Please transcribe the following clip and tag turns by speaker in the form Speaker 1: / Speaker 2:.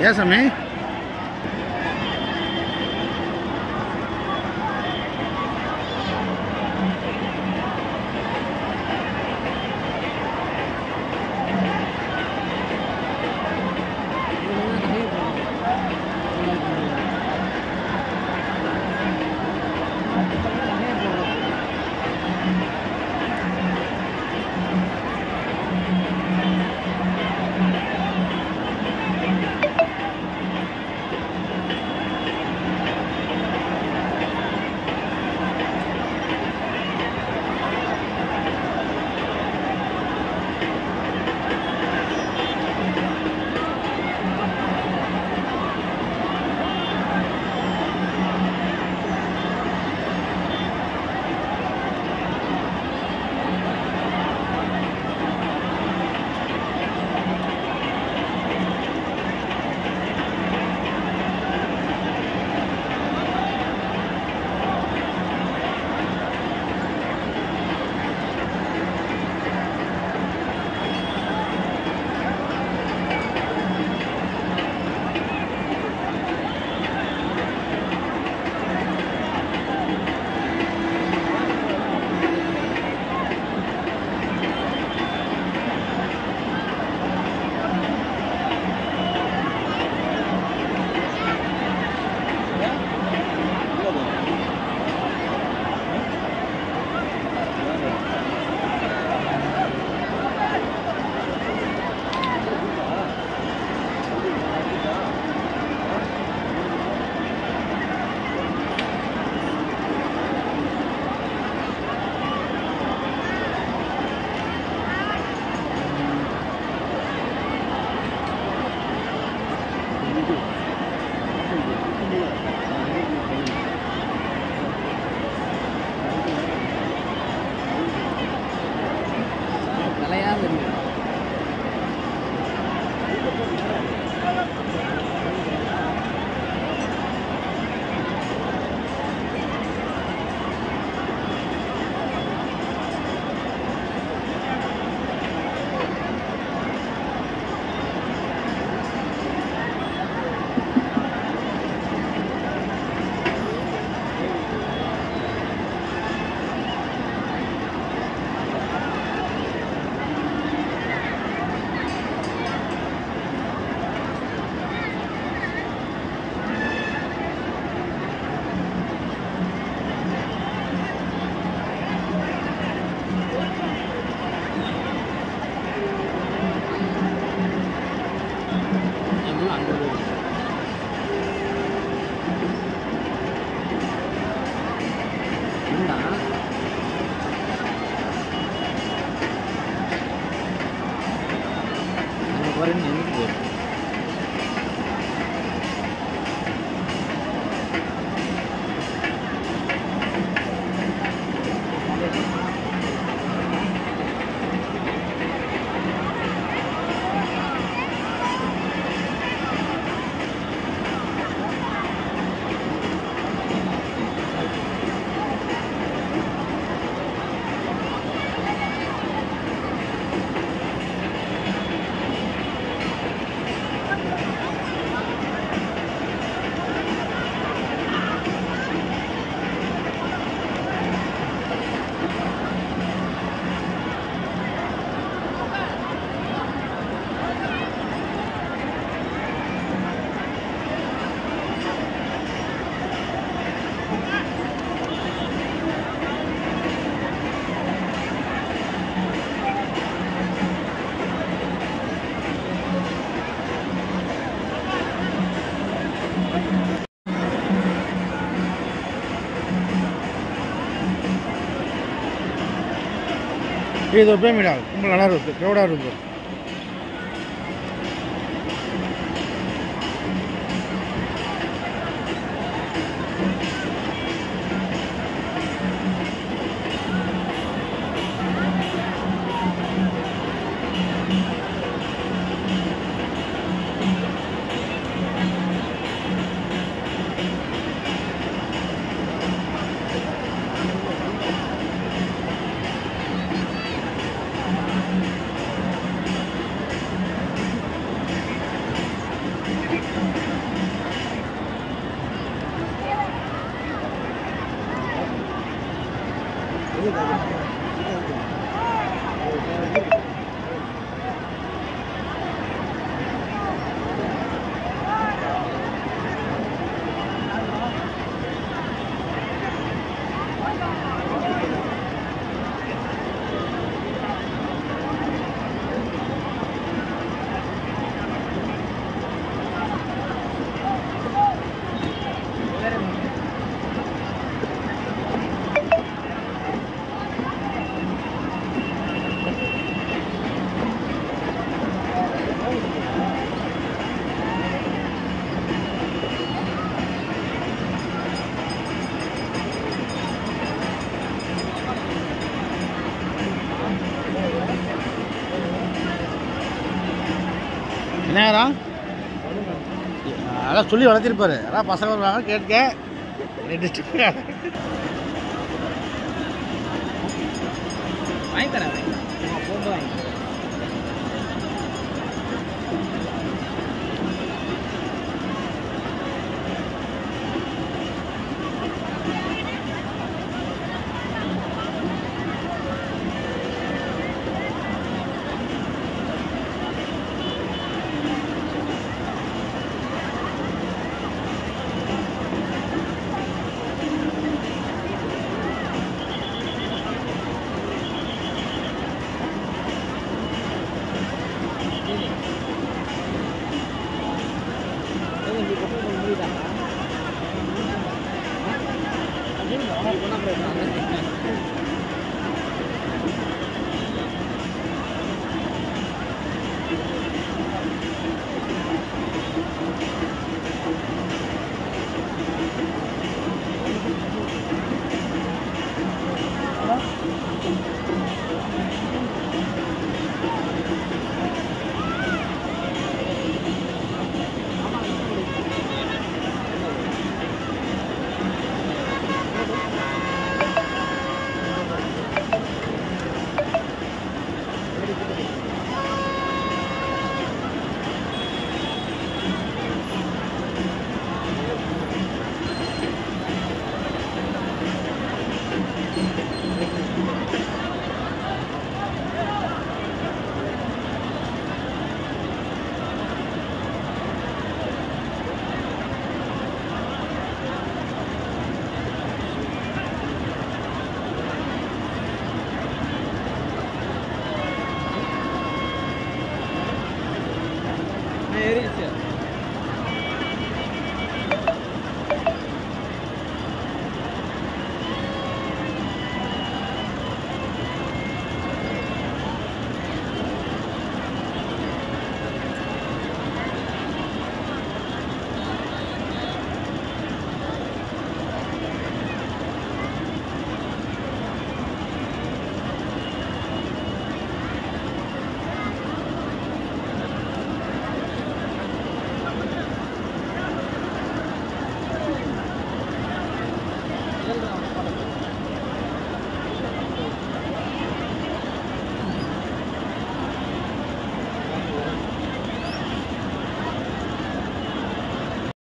Speaker 1: ஏன் சாமி
Speaker 2: వరని ఎందుకు நினைக்கு போயிடும்
Speaker 1: இது ஒரு பேமிடா ரொம்ப நல்லா
Speaker 2: என்னடா அதான் சொல்லி வளர்த்திருப்பாரு. அதான் பசங்க வருவாங்க கேட்க.
Speaker 1: வாங்கி தரேன். Ini mana pun nak berani. Nereye?